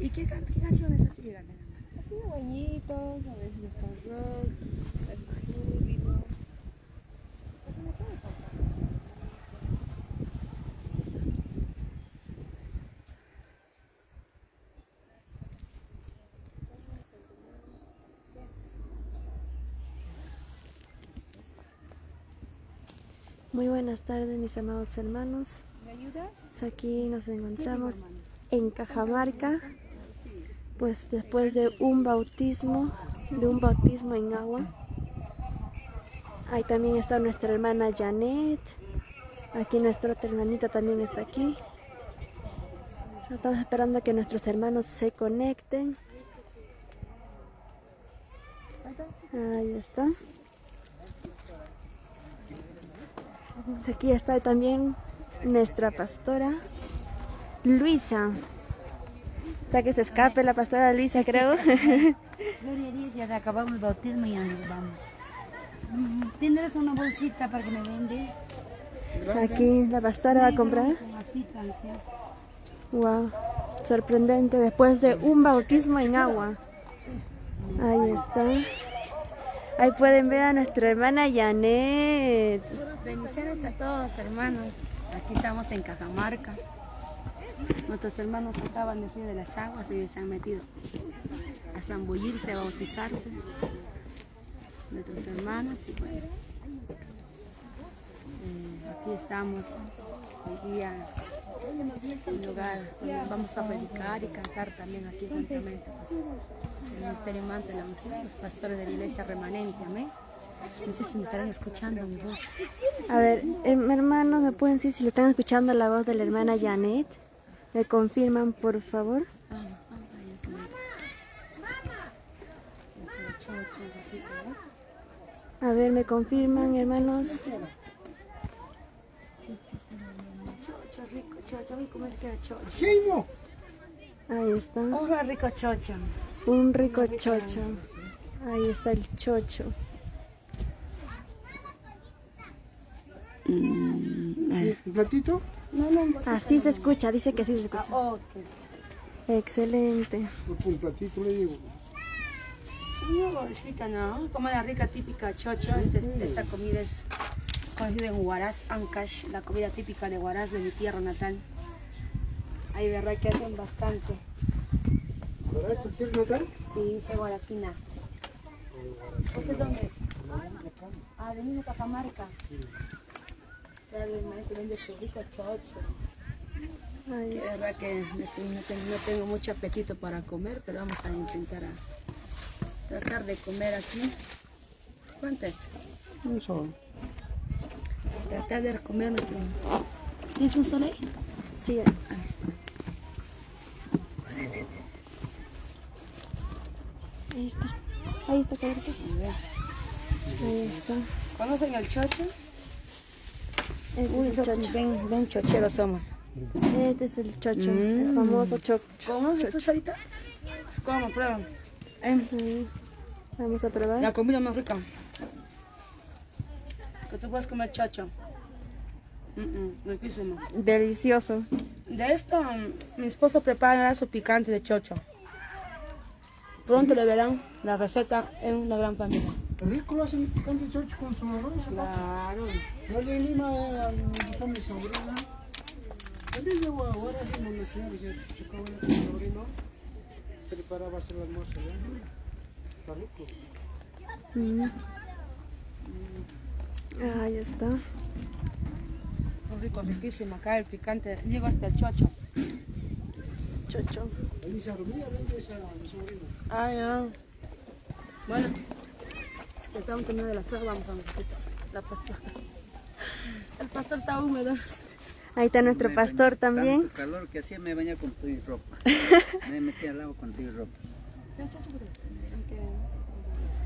¿Y qué, can- qué canciones así eran? Así de bañitos, a veces de punk rock. Muy buenas tardes mis amados hermanos. ¿Me ayudas? Pues Aquí nos encontramos en Cajamarca, pues después de un bautismo, de un bautismo en agua. Ahí también está nuestra hermana Janet. Aquí nuestra otra hermanita también está aquí. Estamos esperando que nuestros hermanos se conecten. Ahí está. Ahí está. Pues Aquí está también nuestra pastora Luisa. Está que se escape la pastora Luisa, creo. Gloria a Dios, ya acabamos el bautismo y ya nos vamos. ¿Tendrás una bolsita para que me vende? Aquí la pastora va a comprar. Wow, sorprendente. Después de un bautismo en agua. Ahí está. Ahí pueden ver a nuestra hermana Janet. Bendiciones a todos, hermanos. Aquí estamos en Cajamarca. Nuestros hermanos acaban de salir de las aguas y se han metido a zambullirse, a bautizarse. Nuestros hermanos y bueno. eh, aquí estamos hoy día en lugar donde vamos a predicar y cantar también aquí juntamente. Pues, el Ministerio Manto de la Unción, los pastores de la iglesia remanente, amén. No sé si me estarán escuchando mi voz. A ver, em, hermanos, ¿me pueden decir si le están escuchando la voz de la hermana Janet? ¿Me confirman, por favor? El. A ver, ¿me confirman, hermanos? Chocho, rico, chocho. Uy, ¿cómo es que era chocho? Ahí está. Un rico chocho. Un rico chocho. Ahí está el chocho. ¿Un platito? No, no. Así se escucha, dice que sí se escucha. Ok. Excelente. Un platito le digo. Una bolsita, ¿no? Como la rica típica chocho. Este- esta comida es conocida en Huaraz, Ancash, la comida típica de Huaraz, de mi tierra natal. Ahí verdad que hacen bastante. ¿Para esto quieres notar? Sí, soy guaracina. ¿Usted dónde es? Ah, de mismo Cajamarca. Claro, el maestro vende su rico chocho. Ahí De verdad que no tengo, no mucho apetito para comer, pero vamos a intentar a tratar de comer aquí. ¿Cuánto es? Un solo. Tratar de comer nuestro... ¿Tienes un sol ahí? Sí. Ahí está. Ahí está, cabrito. Ahí está. ¿Conocen el chocho? Este Uy, es chocho. ven, ven chocheros somos. Este es el chocho, Mm. el famoso chocho. ¿Cómo? ¿Estás ahorita? ¿Cómo? Prueba. Ahí. Vamos a probar. La comida más rica. Que tú puedes comer chocho. Mm, mm, riquísimo. Delicioso. De esto, mm, mi esposo prepara su picante de chocho. Pronto le verán la receta en la gran familia. Rico lo hacen picante chocho con su arroz. Claro. Yo le Lima a mi sobrina. También llevo ahora en la universidad que chocaba con mi sobrino. Preparaba hacer el almuerzo. ¿ya? Está rico. Mm. Ahí está. Muy rico, riquísimo. Acá el picante. Digo hasta el chocho. Chocho. Ahí se dormía, vende esa a mi sobrino. Ah, ya. Bueno. Ya estamos terminando de la sal, vamos a un poquito. La pastor. El pastor está húmedo. Ahí está nuestro pastor también. Tanto calor que hacía me bañaba con tu ropa. me metía al agua con tu ropa.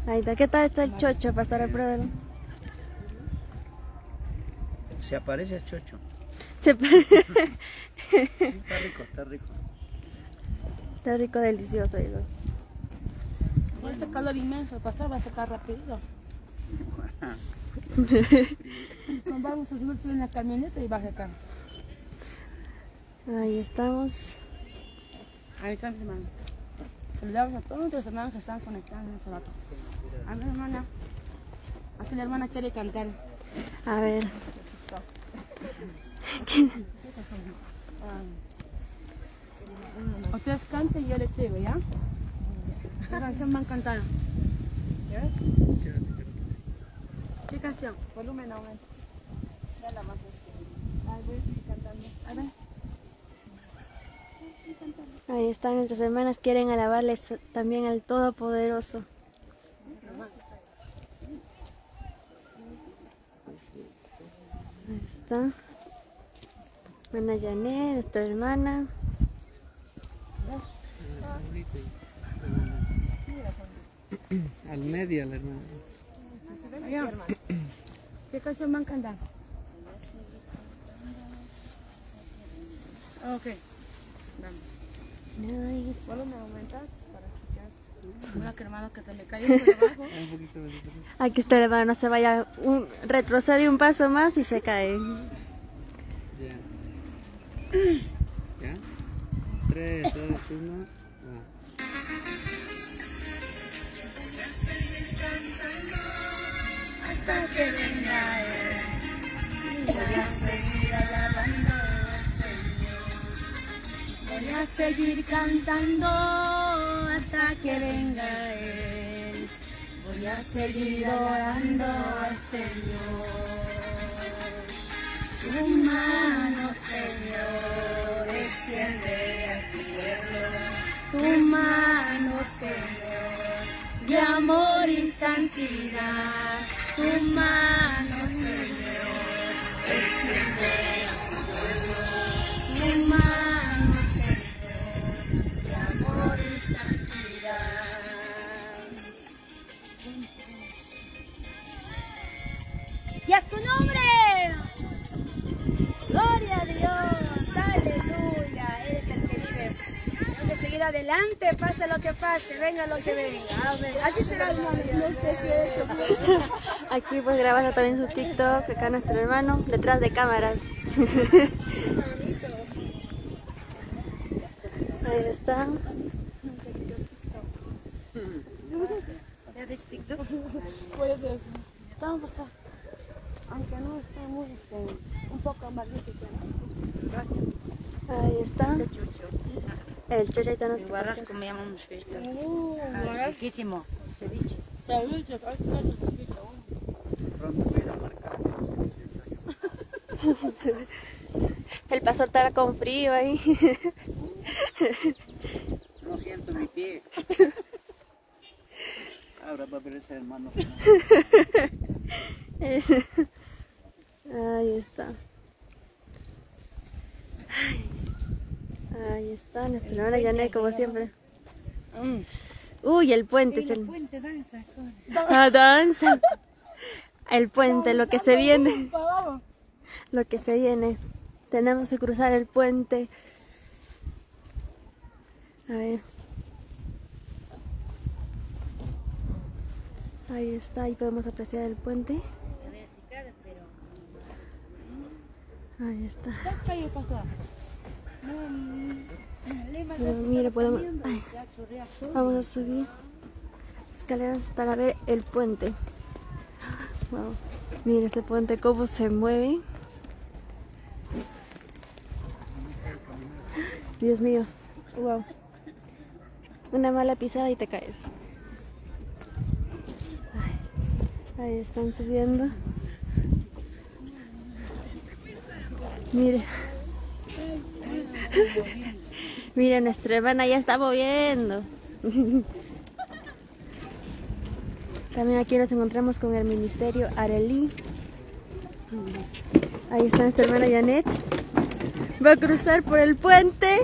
Ahí está. ¿Qué tal está el chocho, pastor? Pruébelo. Se aparece el chocho. Se pare- Está rico, está rico. Está rico, delicioso. hijo. Con este calor inmenso, el pastor va a sacar rápido. Nos vamos a subir en la camioneta y va a sacar. Ahí estamos. Ahí está mi hermano. Saludamos a todos nuestros hermanos que están conectados en este rato. A mi hermana. Aquí la hermana quiere cantar. A ver. Ustedes canten y yo les sigo, ¿ya? ¿Qué canción van a cantar? ¿Qué canción? Volumen aumenta. Ya la más es que. Voy cantando. A ver. Ahí están nuestras hermanas, quieren alabarles también al Todopoderoso. Ahí está. Hermana Janet, nuestra hermana. Al medio, la hermana. ¿Qué canción van a cantar? Ok. Vamos. Volumen aumentas para escuchar. Que hermano que te me cayó por abajo. Aquí está el hermano, no se vaya, un, retrocede un paso más y se cae. Ya. ¿Ya? Tres, dos, uno. Va. Hasta que venga Él. Voy a seguir alabando al Señor. Voy a seguir cantando hasta que venga Él. Voy a seguir orando al Señor. Tu mano, Señor, extiende a tu pueblo. Tu mano, Señor, de amor y santidad. Mano, Señor, de amor y santidad. ¡Y a su nombre! ¡Gloria a Dios! ¡Aleluya! Él es el que vive. Hay que seguir adelante, pase lo que pase, venga lo que venga. Amén. Así será, hermano. No sé qué es Aquí pues grabando también su TikTok, acá nuestro hermano, detrás de cámaras. Ahí está. Puede ser. Estamos acá. Aunque no esté muy, este, un poco magnífico. Gracias. Ahí está. El chochaita no Igual como llamamos esto. Uh, Ah, riquísimo. Ceviche. Salud, yo creo que es un poquito. Pronto voy a ir a marcar. El pastor estará con frío ahí. No siento mi pie. Ahora va a ver ese hermano. Ahí está. Ahí está, nuestra hermana Janet como siempre. Uy, el puente es el... Puente danza. Danza. El puente, lo que se viene. Lo que se viene. Tenemos que cruzar el puente. A ver. Ahí está, ahí podemos apreciar el puente. Ahí está. Mira, podemos... Vamos a subir escaleras para ver el puente. Wow. Mira este puente cómo se mueve. Dios mío. Wow. Una mala pisada y te caes. Ahí están subiendo. Mire. Mira, nuestra hermana ya está moviendo. También aquí nos encontramos con el Ministerio Arelí. Ahí está nuestra hermana Janet. Va a cruzar por el puente.